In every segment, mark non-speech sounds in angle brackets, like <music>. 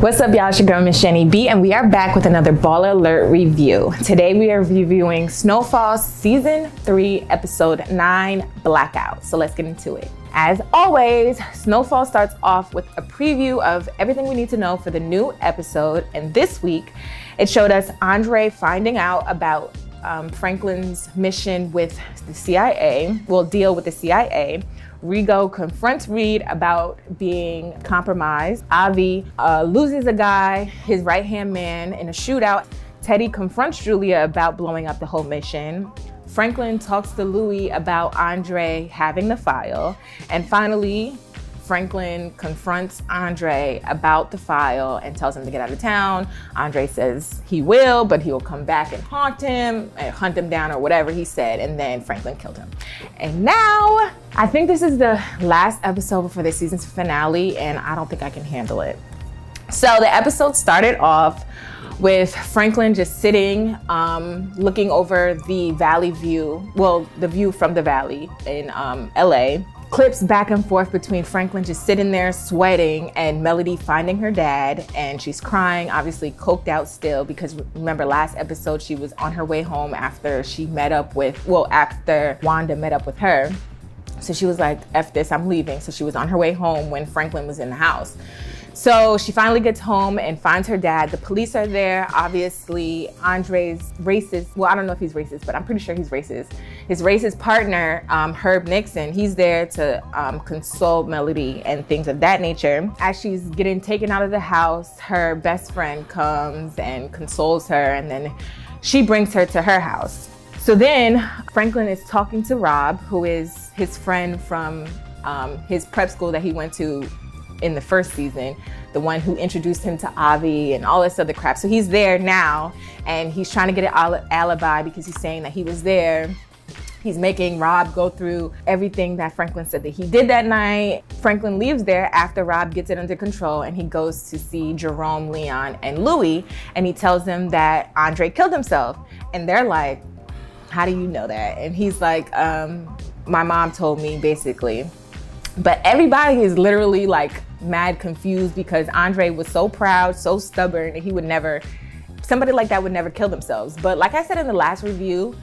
What's up, y'all? It's your girl, Miss Jenny B, and we are back with another Baller Alert review. Today, we are reviewing Snowfall Season 3, Episode 9, Blackout. So let's get into it. As always, Snowfall starts off with a preview of everything we need to know for the new episode. And this week, it showed us Andre finding out about um, Franklin's mission with the CIA, will deal with the CIA. Rigo confronts Reed about being compromised. Avi uh, loses a guy, his right hand man, in a shootout. Teddy confronts Julia about blowing up the whole mission. Franklin talks to Louie about Andre having the file. And finally, Franklin confronts Andre about the file and tells him to get out of town. Andre says he will, but he will come back and haunt him, and hunt him down, or whatever he said. And then Franklin killed him. And now, I think this is the last episode before the season's finale, and I don't think I can handle it. So the episode started off with Franklin just sitting, um, looking over the valley view, well, the view from the valley in um, LA clips back and forth between Franklin just sitting there sweating and Melody finding her dad and she's crying, obviously coked out still because remember last episode she was on her way home after she met up with, well, after Wanda met up with her. So she was like, F this, I'm leaving. So she was on her way home when Franklin was in the house. So she finally gets home and finds her dad. The police are there. Obviously, Andre's racist. Well, I don't know if he's racist, but I'm pretty sure he's racist. His racist partner, um, Herb Nixon, he's there to um, console Melody and things of that nature. As she's getting taken out of the house, her best friend comes and consoles her, and then she brings her to her house. So then Franklin is talking to Rob, who is his friend from um, his prep school that he went to in the first season, the one who introduced him to Avi and all this other crap. So he's there now and he's trying to get an alibi because he's saying that he was there. He's making Rob go through everything that Franklin said that he did that night. Franklin leaves there after Rob gets it under control and he goes to see Jerome, Leon, and Louie and he tells them that Andre killed himself. And they're like, how do you know that? And he's like, um, my mom told me basically. But everybody is literally like mad confused because Andre was so proud, so stubborn, and he would never, somebody like that would never kill themselves. But like I said in the last review,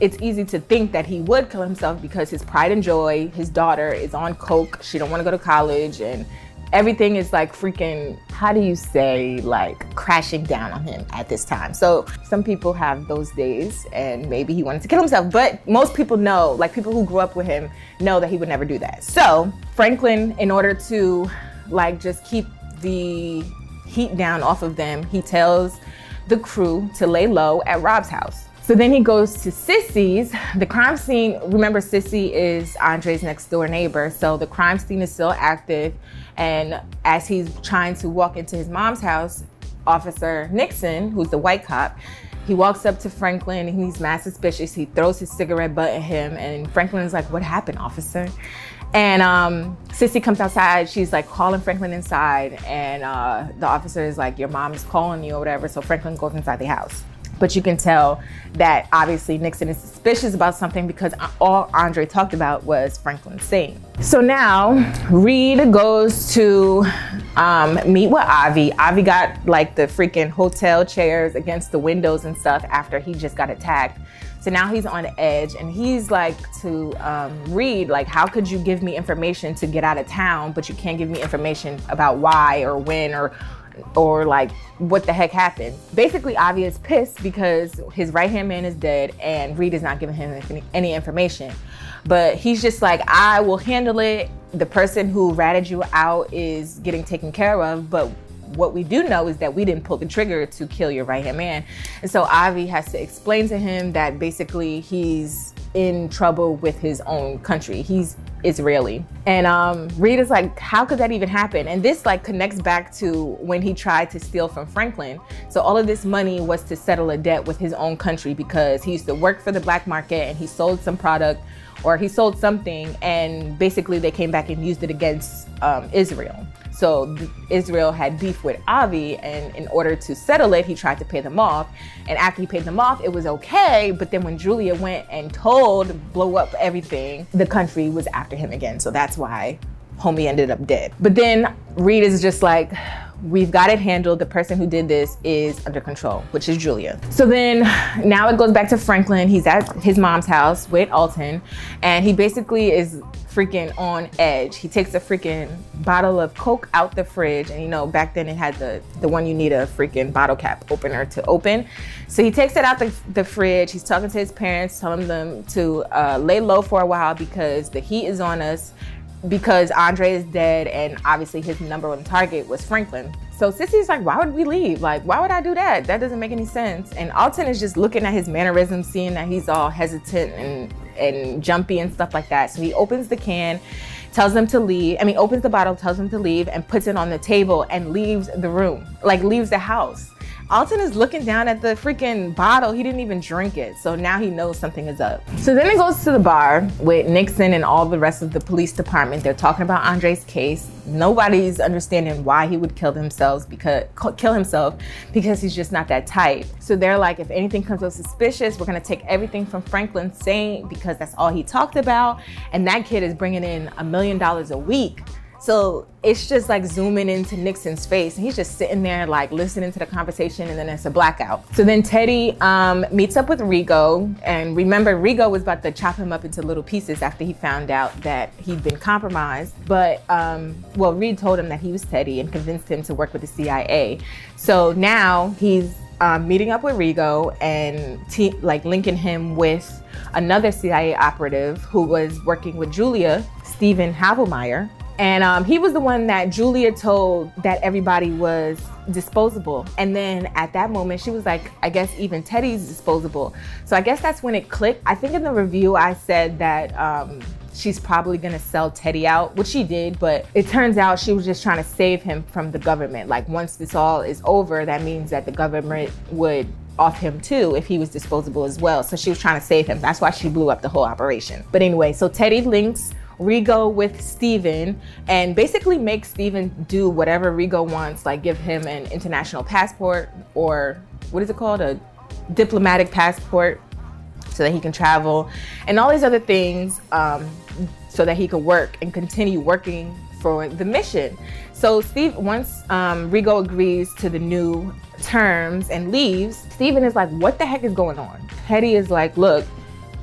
it's easy to think that he would kill himself because his pride and joy, his daughter is on coke, she don't want to go to college, and everything is like freaking, how do you say, like crashing down on him at this time. So some people have those days and maybe he wanted to kill himself, but most people know, like people who grew up with him know that he would never do that. So Franklin, in order to like just keep the heat down off of them, he tells the crew to lay low at Rob's house. So then he goes to Cissy's. The crime scene, remember Cissy is Andre's next door neighbor. So the crime scene is still active. And as he's trying to walk into his mom's house, Officer Nixon, who's the white cop, he walks up to Franklin and he's mad suspicious. He throws his cigarette butt at him and Franklin is like, what happened, officer? And um, Cissy comes outside. She's like calling Franklin inside. And uh, the officer is like, your mom's calling you or whatever. So Franklin goes inside the house. But you can tell that obviously Nixon is suspicious about something because all Andre talked about was Franklin saying. So now Reed goes to um, meet with Avi. Avi got like the freaking hotel chairs against the windows and stuff after he just got attacked. So now he's on edge and he's like to um, Reed, like, how could you give me information to get out of town, but you can't give me information about why or when or or like what the heck happened. Basically, Avi is pissed because his right hand man is dead and Reed is not giving him any information. But he's just like, I will handle it. The person who ratted you out is getting taken care of, but what we do know is that we didn't pull the trigger to kill your right hand man. And so Avi has to explain to him that basically he's in trouble with his own country. He's Israeli. And um, Reed is like, how could that even happen? And this like connects back to when he tried to steal from Franklin. So all of this money was to settle a debt with his own country because he used to work for the black market and he sold some product or he sold something and basically they came back and used it against um, Israel. So Israel had beef with Avi, and in order to settle it, he tried to pay them off. And after he paid them off, it was okay. But then when Julia went and told, blow up everything, the country was after him again. So that's why homie ended up dead. But then Reed is just like, we've got it handled. The person who did this is under control, which is Julia. So then now it goes back to Franklin. He's at his mom's house with Alton, and he basically is freaking on edge. He takes a freaking bottle of Coke out the fridge, and you know, back then it had the the one you need a freaking bottle cap opener to open. So he takes it out the, the fridge. He's talking to his parents, telling them to uh, lay low for a while because the heat is on us because Andre is dead and obviously his number one target was Franklin. So Cissy's like, why would we leave? Like, why would I do that? That doesn't make any sense. And Alton is just looking at his mannerisms, seeing that he's all hesitant and, and jumpy and stuff like that. So he opens the can, tells them to leave. I mean, opens the bottle, tells them to leave, and puts it on the table and leaves the room, like leaves the house. Alton is looking down at the freaking bottle. He didn't even drink it. So now he knows something is up. So then it goes to the bar with Nixon and all the rest of the police department. They're talking about Andre's case. Nobody's understanding why he would kill himself because kill himself because he's just not that type. So they're like, if anything comes up suspicious, we're gonna take everything from Franklin Saint because that's all he talked about. And that kid is bringing in a million dollars a week. So it's just like zooming into Nixon's face. And he's just sitting there like listening to the conversation and then it's a blackout. So then Teddy um, meets up with Rigo. And remember, Rigo was about to chop him up into little pieces after he found out that he'd been compromised. But, um, well, Reed told him that he was Teddy and convinced him to work with the CIA. So now he's um, meeting up with Rigo and like linking him with another CIA operative who was working with Julia, Stephen Havelmeyer. And um, he was the one that Julia told that everybody was disposable. And then at that moment, she was like, I guess even Teddy's disposable. So I guess that's when it clicked. I think in the review, I said that um, she's probably gonna sell Teddy out, which she did, but it turns out she was just trying to save him from the government. Like once this all is over, that means that the government would off him too if he was disposable as well. So she was trying to save him. That's why she blew up the whole operation. But anyway, so Teddy links Rigo with Steven and basically make Steven do whatever Rigo wants, like give him an international passport or what is it called? A diplomatic passport so that he can travel and all these other things um, so that he could work and continue working for the mission. So Steve, once um, Rigo agrees to the new terms and leaves, Steven is like, what the heck is going on? Teddy is like, look,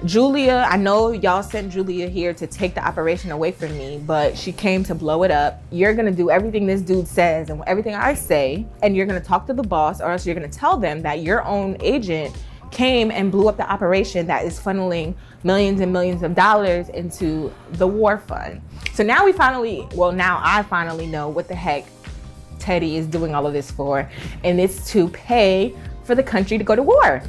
Julia, I know y'all sent Julia here to take the operation away from me, but she came to blow it up. You're gonna do everything this dude says and everything I say, and you're gonna talk to the boss, or else you're gonna tell them that your own agent came and blew up the operation that is funneling millions and millions of dollars into the war fund. So now we finally, well, now I finally know what the heck Teddy is doing all of this for, and it's to pay for the country to go to war.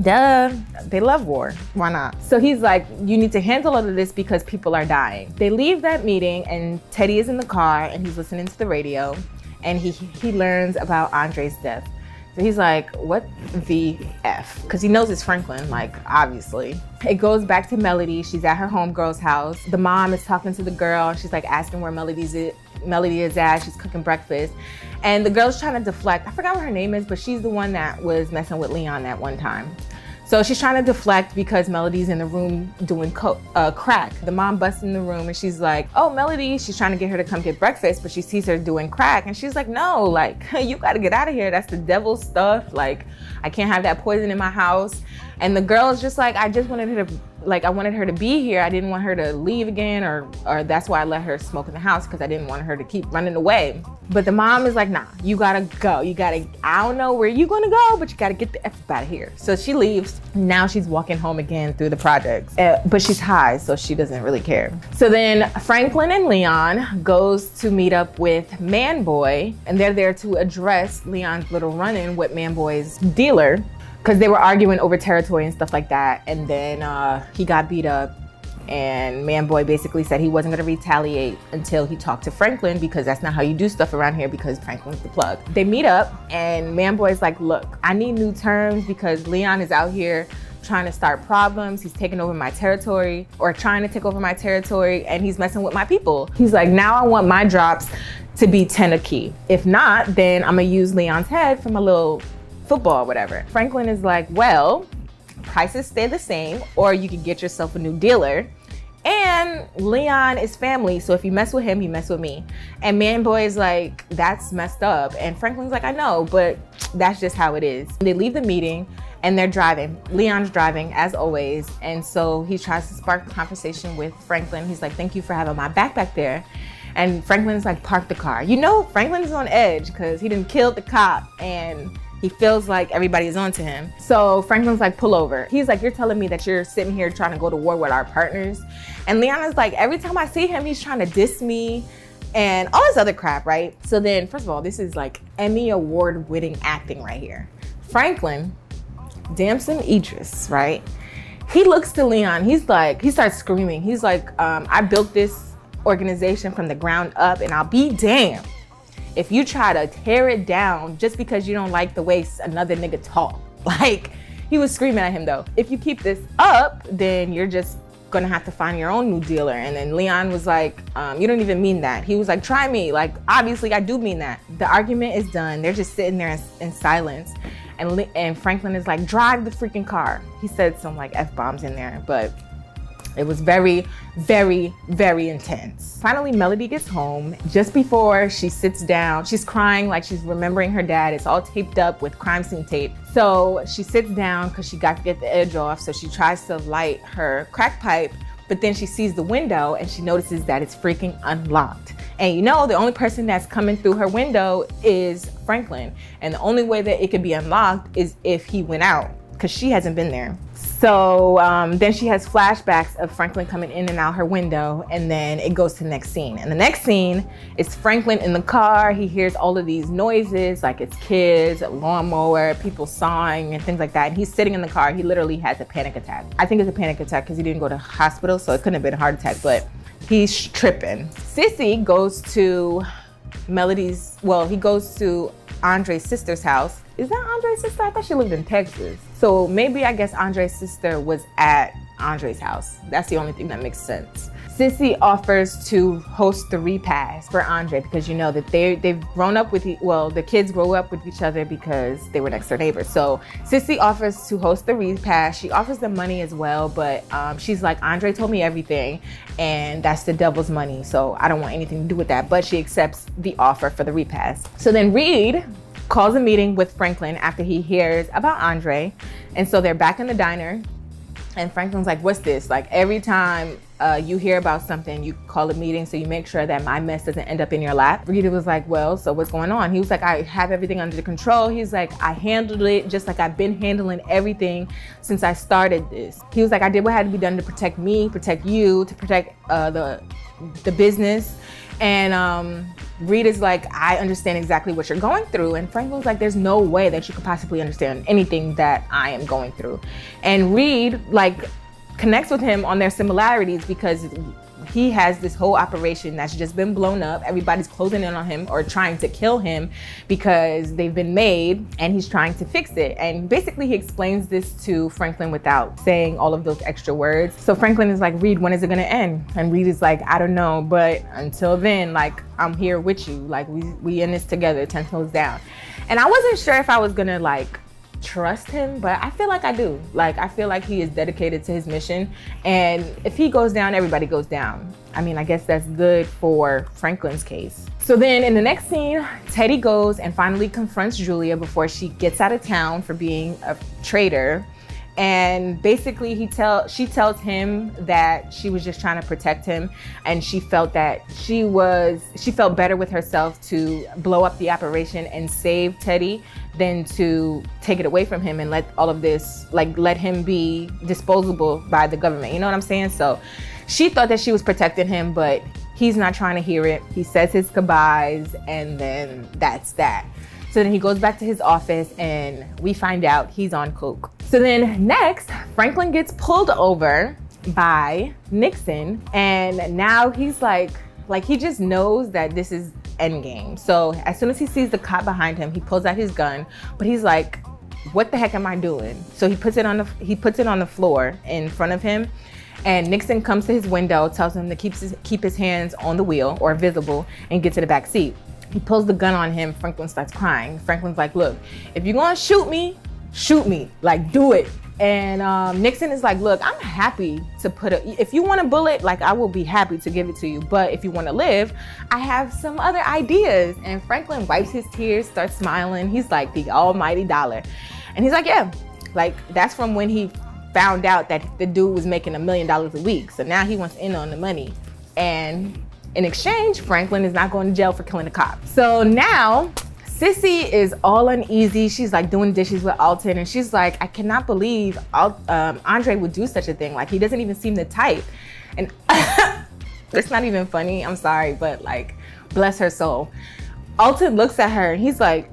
Duh, they love war. Why not? So he's like, you need to handle all of this because people are dying. They leave that meeting and Teddy is in the car and he's listening to the radio and he, he learns about Andre's death. So he's like, what the F? Because he knows it's Franklin, like, obviously. It goes back to Melody. She's at her homegirl's house. The mom is talking to the girl. She's like asking where Melody's. Melody is at. She's cooking breakfast. And the girl's trying to deflect. I forgot what her name is, but she's the one that was messing with Leon that one time. So she's trying to deflect because Melody's in the room doing uh, crack. The mom busts in the room and she's like, oh, Melody, she's trying to get her to come get breakfast, but she sees her doing crack. And she's like, no, like, <laughs> you gotta get out of here. That's the devil's stuff. Like, I can't have that poison in my house. And the girl is just like, I just wanted her to like I wanted her to be here. I didn't want her to leave again or or that's why I let her smoke in the house because I didn't want her to keep running away. But the mom is like, nah, you gotta go. You gotta, I don't know where you gonna go, but you gotta get the F out of here. So she leaves. Now she's walking home again through the projects. Uh, but she's high, so she doesn't really care. So then Franklin and Leon goes to meet up with Manboy, and they're there to address Leon's little run-in with Manboy's dealer because they were arguing over territory and stuff like that. And then uh, he got beat up. And Manboy basically said he wasn't going to retaliate until he talked to Franklin because that's not how you do stuff around here because Franklin's the plug. They meet up and Manboy's like, look, I need new terms because Leon is out here trying to start problems. He's taking over my territory or trying to take over my territory and he's messing with my people. He's like, now I want my drops to be 10 a key. If not, then I'm gonna use Leon's head for my little football, or whatever. Franklin is like, well, prices stay the same, or you can get yourself a new dealer And Leon is family, so if you mess with him, you mess with me. And Man Boy is like, that's messed up. And Franklin's like, I know, but that's just how it is. They leave the meeting and they're driving. Leon's driving as always. And so he tries to spark the conversation with Franklin. He's like, thank you for having my back back there. And Franklin's like, park the car. You know, Franklin's on edge because he didn't kill the cop and he feels like everybody's onto him. So Franklin's like, pull over. He's like, you're telling me that you're sitting here trying to go to war with our partners. And Leon is like, every time I see him, he's trying to diss me and all this other crap, right? So then, first of all, this is like Emmy award winning acting right here. Franklin, Damson Idris, right? He looks to Leon. He's like, he starts screaming. He's like, um, I built this organization from the ground up and I'll be damned if you try to tear it down just because you don't like the way another nigga talk. <laughs> Like, he was screaming at him though. If you keep this up, then you're just gonna have to find your own new dealer. And then Leon was like, um, you don't even mean that. He was like, try me. Like, obviously I do mean that. The argument is done. They're just sitting there in, in silence. And, and Franklin is like, drive the freaking car. He said some like F-bombs in there, but it was very, very, very intense. Finally, Melody gets home. Just before she sits down, she's crying like she's remembering her dad. It's all taped up with crime scene tape. So she sits down because she got to get the edge off. So she tries to light her crack pipe, but then she sees the window and she notices that it's freaking unlocked. And you know, the only person that's coming through her window is Franklin. And the only way that it could be unlocked is if he went out because she hasn't been there. So um, then she has flashbacks of Franklin coming in and out her window, and then it goes to the next scene. And the next scene is Franklin in the car. He hears all of these noises, like it's kids, a lawnmower, people sawing, and things like that. And he's sitting in the car. He literally has a panic attack. I think it's a panic attack because he didn't go to hospital, so it couldn't have been a heart attack, but he's tripping. Cissy goes to Melody's, well, he goes to Andre's sister's house. Is that Andre's sister? I thought she lived in Texas. So maybe I guess Andre's sister was at Andre's house. That's the only thing that makes sense. Cissy offers to host the repast for Andre because you know that they they've grown up with well the kids grow up with each other because they were next door neighbors. So Cissy offers to host the repast. She offers them money as well, but um, she's like Andre told me everything, and that's the devil's money. So I don't want anything to do with that. But she accepts the offer for the repast. So then Reed calls a meeting with Franklin after he hears about Andre. And so they're back in the diner. And Franklin's like, What's this? Like, every time uh, you hear about something, you call a meeting so you make sure that my mess doesn't end up in your lap. Reed was like, Well, so what's going on? He was like, I have everything under control. He's like, I handled it just like I've been handling everything since I started this. He was like, I did what had to be done to protect me, protect you, to protect uh, the, the business. And um, Reed's like, I understand exactly what you're going through. And Franklin's like, there's no way that you could possibly understand anything that I am going through. And Reed, like, connects with him on their similarities because he has this whole operation that's just been blown up. Everybody's closing in on him or trying to kill him because they've been made and he's trying to fix it. And basically, he explains this to Franklin without saying all of those extra words. So Franklin is like, Reed, when is it gonna end? And Reed is like, I don't know, but until then, like, I'm here with you. Like, we, we in this together, 10 toes down. And I wasn't sure if I was gonna like trust him, but I feel like I do. Like, I feel like he is dedicated to his mission. And if he goes down, everybody goes down. I mean, I guess that's good for Franklin's case. So then in the next scene, Teddy goes and finally confronts Julia before she gets out of town for being a traitor and basically he tell she tells him that she was just trying to protect him. And she felt that she was she felt better with herself to blow up the operation and save Teddy than to take it away from him and let all of this like let him be disposable by the government. You know what I'm saying? So she thought that she was protecting him but he's not trying to hear it. He says his goodbyes and then that's that. So then he goes back to his office and we find out he's on coke so then next, Franklin gets pulled over by Nixon, and now he's like, like he just knows that this is endgame. So as soon as he sees the cop behind him, he pulls out his gun, but he's like, what the heck am I doing? So he puts it on the he puts it on the floor in front of him. And Nixon comes to his window, tells him to keep his, keep his hands on the wheel or visible and get to the back seat. He pulls the gun on him. Franklin starts crying. Franklin's like, look, if you're gonna shoot me, shoot me, like do it. And um, Nixon is like, look, I'm happy to put a, if you want a bullet, like I will be happy to give it to you. But if you want to live, I have some other ideas. And Franklin wipes his tears, starts smiling. He's like, the almighty dollar. And he's like, yeah, like that's from when he found out that the dude was making a million dollars a week. So now he wants in on the money. And in exchange, Franklin is not going to jail for killing a cop. So now Cissy is all uneasy. She's like doing dishes with Alton, and she's like, I cannot believe Al um, Andre would do such a thing. Like, he doesn't even seem the type. And <laughs> it's not even funny. I'm sorry, but like, bless her soul. Alton looks at her and he's like,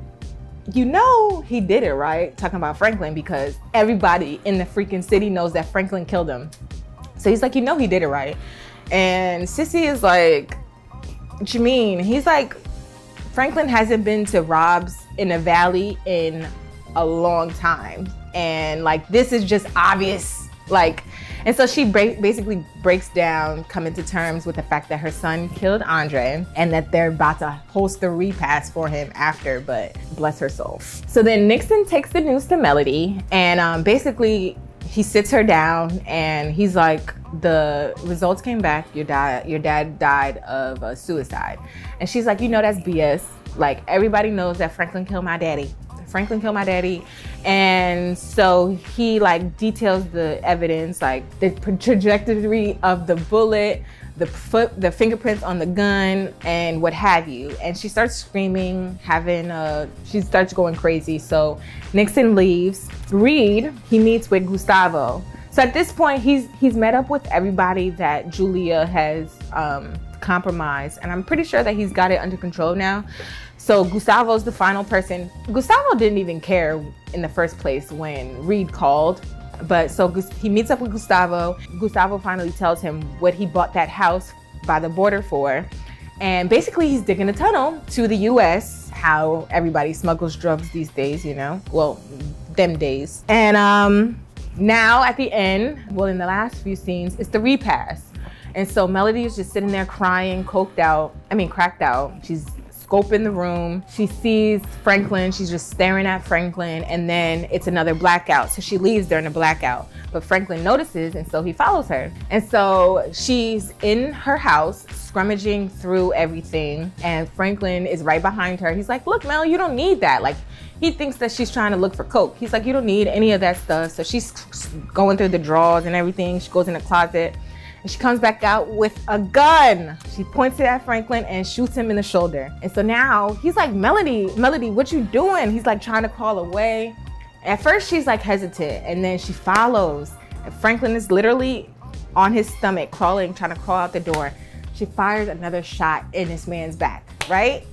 you know he did it, right? Talking about Franklin because everybody in the freaking city knows that Franklin killed him. So he's like, you know he did it, right? And Cissy is like, what you mean? He's like, Franklin hasn't been to Rob's in a valley in a long time. And like, this is just obvious. Like, and so she basically breaks down, coming to terms with the fact that her son killed Andre and that they're about to host the repast for him after, but bless her soul. So then Nixon takes the news to Melody and um, basically he sits her down and he's like, the results came back. Your dad, your dad died of suicide, and she's like, you know, that's BS. Like everybody knows that Franklin killed my daddy. Franklin killed my daddy, and so he like details the evidence, like the trajectory of the bullet, the foot, the fingerprints on the gun, and what have you. And she starts screaming, having a, she starts going crazy. So Nixon leaves. Reed, he meets with Gustavo. So at this point, he's he's met up with everybody that Julia has um, compromised, and I'm pretty sure that he's got it under control now. So Gustavo's the final person. Gustavo didn't even care in the first place when Reed called. But so he meets up with Gustavo. Gustavo finally tells him what he bought that house by the border for. And basically, he's digging a tunnel to the US, how everybody smuggles drugs these days, you know? Well, them days. And um, now at the end, well, in the last few scenes, it's the repast. And so Melody is just sitting there crying, coked out, I mean, cracked out. She's scoping the room. She sees Franklin. She's just staring at Franklin, and then it's another blackout. So she leaves during the blackout. But Franklin notices, and so he follows her. And so she's in her house, scrummaging through everything, and Franklin is right behind her. He's like, Look, Mel, you don't need that. Like, he thinks that she's trying to look for coke. He's like, You don't need any of that stuff. So she's going through the drawers and everything. She goes in the closet and she comes back out with a gun. She points it at Franklin and shoots him in the shoulder. And so now he's like, Melody, Melody, what you doing? He's like trying to crawl away. At first she's like hesitant and then she follows. And Franklin is literally on his stomach, crawling, trying to crawl out the door. She fires another shot in this man's back, right?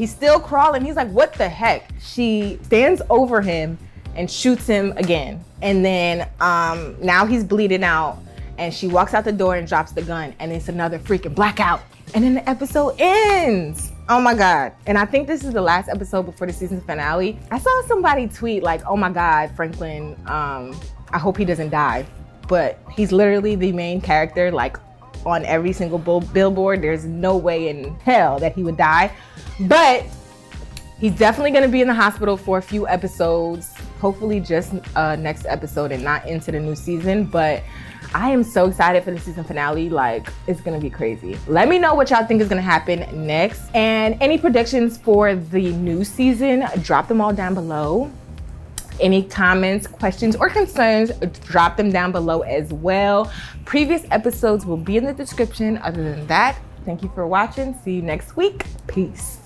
He's still crawling. He's like, what the heck? She stands over him and shoots him again. And then um, now he's bleeding out. And she walks out the door and drops the gun. And it's another freaking blackout. And then the episode ends. Oh my god. And i think this is the last episode before the season finale. I saw somebody tweet like oh my god franklin um, i hope he doesn't die. But he's literally the main character like on every single billboard there's no way in hell that he would die but he's definitely going to be in the hospital for a few episodes hopefully just uh, next episode and not into the new season but I am so excited for the season finale. Like, it's gonna be crazy. Let me know what y'all think is gonna happen next. And any predictions for the new season, drop them all down below. Any comments, questions, or concerns, drop them down below as well. Previous episodes will be in the description. Other than that, thank you for watching. See you next week. Peace.